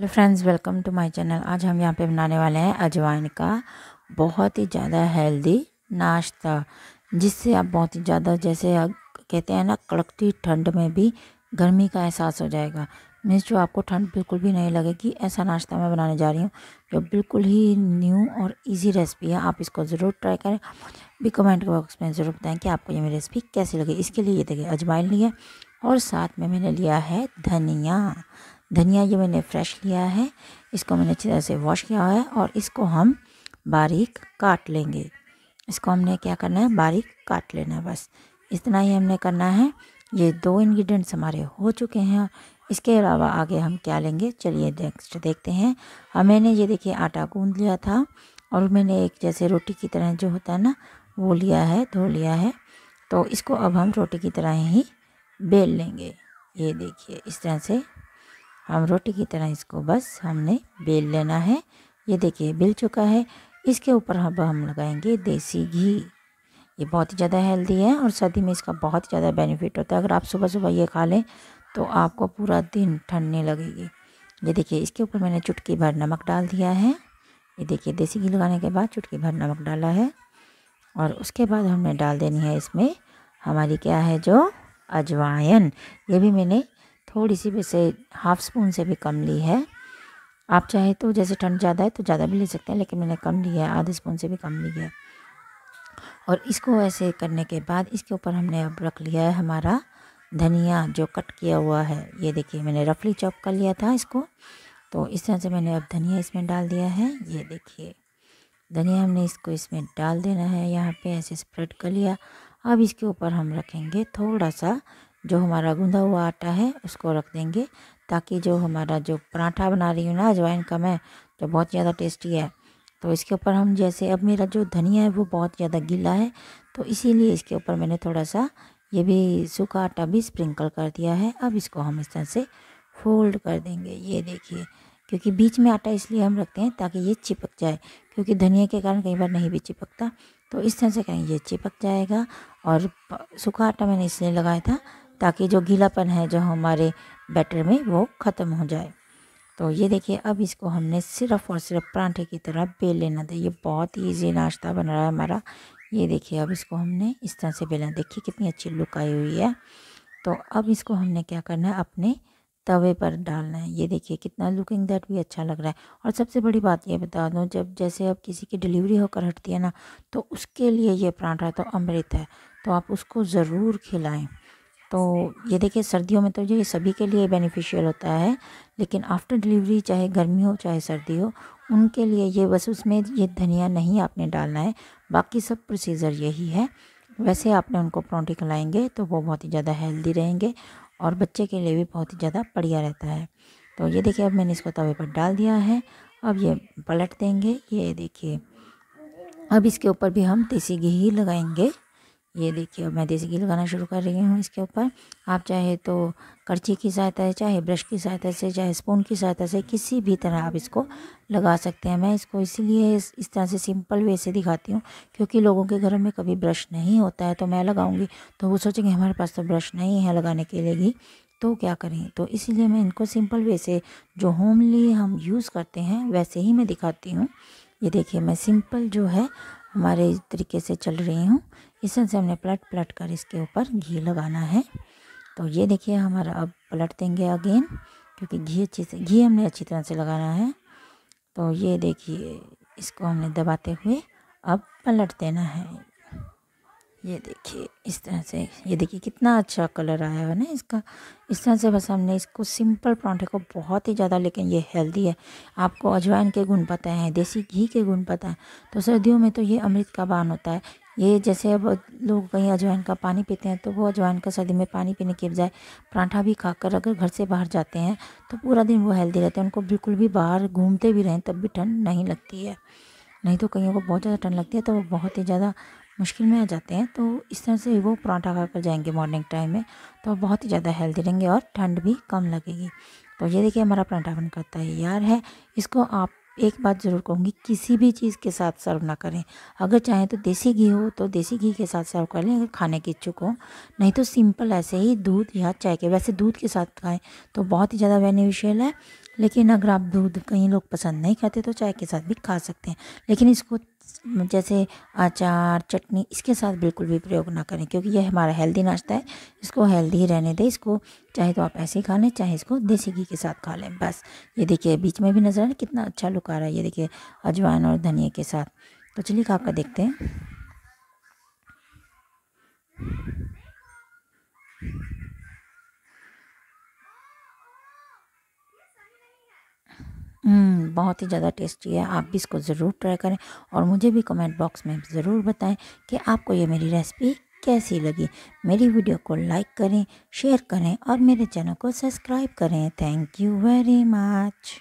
Hello friends welcome to my channel आज हम यहाँ पे बनाने वाले हैं अजवाइन का बहुत ही ज़्यादा हेल्दी नाश्ता, जिससे आप बहुत ही ज़्यादा, जैसे कहते हैं ना, कड़कती ठंड में भी गर्मी का एहसास हो जाएगा। मीन्स जो आपको ठंड बिल्कुल भी नहीं लगेगी, ऐसा नाश्ता मैं बनाने जा रही हूँ, जो बिल्कुल ही न्यू और ईजी रेसिपी है। आप इसको ज़रूर ट्राई करें। भी कमेंट बॉक्स में ज़रूर बताएँ कि आपको ये मेरी रेसिपी कैसी लगी। इसके लिए ये देखिए, अजवाइन लिया और साथ में मैंने लिया है धनिया। धनिया ये मैंने फ्रेश लिया है, इसको मैंने अच्छी तरह से वॉश किया है और इसको हम बारीक काट लेंगे। इसको हमने क्या करना है? बारीक काट लेना है बस। इतना ही हमने करना है। ये दो इंग्रेडिएंट्स हमारे हो चुके हैं। इसके अलावा आगे हम क्या लेंगे? चलिए नेक्स्ट देखते हैं। हम मैंने ये देखिए आटा गूंद लिया था और मैंने एक जैसे रोटी की तरह जो होता है ना, वो लिया है, धो लिया है। तो इसको अब हम रोटी की तरह ही बेल लेंगे। ये देखिए इस तरह से हम रोटी की तरह इसको बस हमने बेल लेना है। ये देखिए, बेल चुका है। इसके ऊपर अब हम लगाएँगे देसी घी। ये बहुत ही ज़्यादा हेल्दी है और सर्दी में इसका बहुत ही ज़्यादा बेनिफिट होता है। अगर आप सुबह सुबह ये खा लें तो आपको पूरा दिन ठंडने लगेगी। ये देखिए, इसके ऊपर मैंने चुटकी भर नमक डाल दिया है। ये देखिए, देसी घी लगाने के बाद चुटकी भर नमक डाला है। और उसके बाद हमने डाल देनी है इसमें हमारी क्या है जो अजवाइन ये भी मैंने थोड़ी सी वैसे हाफ़ स्पून से भी कम ली है। आप चाहे तो जैसे ठंड ज़्यादा है तो ज़्यादा भी ले सकते हैं, लेकिन मैंने कम ली है, आधे स्पून से भी कम ली है। और इसको ऐसे करने के बाद इसके ऊपर हमने अब रख लिया है हमारा धनिया जो कट किया हुआ है। ये देखिए, मैंने रफली चॉप कर लिया था इसको। तो इस तरह से मैंने अब धनिया इसमें डाल दिया है। ये देखिए, धनिया हमने इसको इसमें डाल देना है, यहाँ पे ऐसे स्प्रेड कर लिया। अब इसके ऊपर हम रखेंगे थोड़ा सा जो हमारा गूंधा हुआ आटा है, उसको रख देंगे ताकि जो हमारा जो पराठा बना रही हूँ ना, अजवाइन का मैं तो बहुत ज़्यादा टेस्टी है। तो इसके ऊपर हम जैसे अब मेरा जो धनिया है, वो बहुत ज़्यादा गीला है तो इसीलिए इसके ऊपर मैंने थोड़ा सा ये भी सूखा आटा भी स्प्रिंकल कर दिया है। अब इसको हम इस तरह से फोल्ड कर देंगे। ये देखिए, क्योंकि बीच में आटा इसलिए हम रखते हैं ताकि ये चिपक जाए, क्योंकि धनिया के कारण कई बार नहीं भी चिपकता। तो इस तरह से कहीं ये चिपक जाएगा और सूखा आटा मैंने इसलिए लगाया था ताकि जो गीलापन है जो हमारे बैटर में वो ख़त्म हो जाए। तो ये देखिए, अब इसको हमने सिर्फ़ और सिर्फ़ परांठे की तरह बेल लेना था। ये बहुत ही ईजी नाश्ता बन रहा है हमारा। ये देखिए, अब इसको हमने इस तरह से बेलना देखिए कितनी अच्छी लुक आई हुई है। तो अब इसको हमने क्या करना है? अपने तवे पर डालना है। ये देखिए, कितना लुकिंग दैट भी अच्छा लग रहा है। और सबसे बड़ी बात ये बता दूँ, जब जैसे अब किसी की डिलीवरी होकर हटती है ना तो उसके लिए ये पराठा तो अमृत है। तो आप उसको ज़रूर खिलाएँ। तो ये देखिए, सर्दियों में तो ये सभी के लिए बेनिफिशियल होता है, लेकिन आफ्टर डिलीवरी चाहे गर्मी हो, चाहे सर्दी हो, उनके लिए ये बस उसमें ये धनिया नहीं आपने डालना है। बाकी सब प्रोसीजर यही है। वैसे आपने उनको परोंठी खिलाएँगे तो वो बहुत ही ज़्यादा हेल्दी रहेंगे और बच्चे के लिए भी बहुत ही ज़्यादा बढ़िया रहता है। तो ये देखिए, अब मैंने इसको तवे पर डाल दिया है। अब ये पलट देंगे। ये देखिए, अब इसके ऊपर भी हम देसी घी लगाएँगे। ये देखिए अब मैं देसी घी लगाना शुरू कर रही हूँ इसके ऊपर। आप चाहे तो करछी की सहायता से चाहे ब्रश की सहायता से चाहे स्पून की सहायता से किसी भी तरह आप इसको लगा सकते हैं। मैं इसको इसीलिए इस, तरह से सिंपल वे से दिखाती हूँ क्योंकि लोगों के घरों में कभी ब्रश नहीं होता है तो मैं लगाऊँगी। तो वो सोचेंगे हमारे पास तो ब्रश नहीं है लगाने के लिए घी तो क्या करें? तो इसीलिए मैं इनको सिंपल वे से जो होमली हम यूज़ करते हैं वैसे ही मैं दिखाती हूँ। ये देखिए मैं सिंपल जो है हमारे तरीके से चल रही हूँ। इस से हमने पलट पलट कर इसके ऊपर घी लगाना है। तो ये देखिए हमारा अब पलट देंगे अगेन, क्योंकि घी अच्छी से, घी हमने अच्छी तरह से लगाना है। तो ये देखिए, इसको हमने दबाते हुए अब पलट देना है। ये देखिए। इस तरह से, ये देखिए कितना अच्छा कलर आया है ना इसका। इस तरह से बस हमने इसको सिंपल पराठे को बहुत ही ज़्यादा, लेकिन ये हेल्दी है। आपको अजवाइन के गुण पता है, देसी घी के गुण पता है। तो सर्दियों में तो ये अमृत का बान होता है। ये जैसे अब लोग कहीं अजवाइन का पानी पीते हैं तो वो अजवाइन का सर्दी में पानी पीने के बजाय पराठा भी खाकर अगर घर से बाहर जाते हैं तो पूरा दिन वो हेल्दी रहते हैं। उनको बिल्कुल भी बाहर घूमते भी रहें, तब भी ठंड नहीं लगती है। नहीं तो कईयों को बहुत ज़्यादा ठंड लगती है तो वो बहुत ही ज़्यादा मुश्किल में आ जाते हैं। तो इस तरह से वो पराठा खाकर जाएँगे मॉर्निंग टाइम में तो बहुत ही ज़्यादा हेल्दी रहेंगे और ठंड भी कम लगेगी। तो ये देखिए हमारा पराठा बनकर तैयार है। इसको आप एक बात ज़रूर कहूँगी, किसी भी चीज़ के साथ सर्व ना करें। अगर चाहें तो देसी घी हो तो देसी घी के साथ सर्व कर लें, अगर खाने के इच्छुक हो। नहीं तो सिंपल ऐसे ही दूध या चाय के, वैसे दूध के साथ खाएँ तो बहुत ही ज़्यादा बेनिफिशियल है। लेकिन अगर आप दूध कहीं लोग पसंद नहीं खाते तो चाय के साथ भी खा सकते हैं। लेकिन इसको जैसे अचार, चटनी, इसके साथ बिल्कुल भी प्रयोग ना करें, क्योंकि यह हमारा हेल्दी नाश्ता है। इसको हेल्दी ही रहने दें, इसको चाहे तो आप ऐसे ही खा लें, चाहे इसको देसी घी के साथ खा लें, बस। ये देखिए, बीच में भी नज़र आ रहा है, कितना अच्छा लुक आ रहा है, ये देखिए, अजवाइन और धनिया के साथ। तो चलिए खा कर देखते हैं? बहुत ही ज़्यादा टेस्टी है। आप भी इसको ज़रूर ट्राई करें और मुझे भी कमेंट बॉक्स में ज़रूर बताएँ कि आपको ये मेरी रेसिपी कैसी लगी। मेरी वीडियो को लाइक करें, शेयर करें और मेरे चैनल को सब्सक्राइब करें। Thank you very much.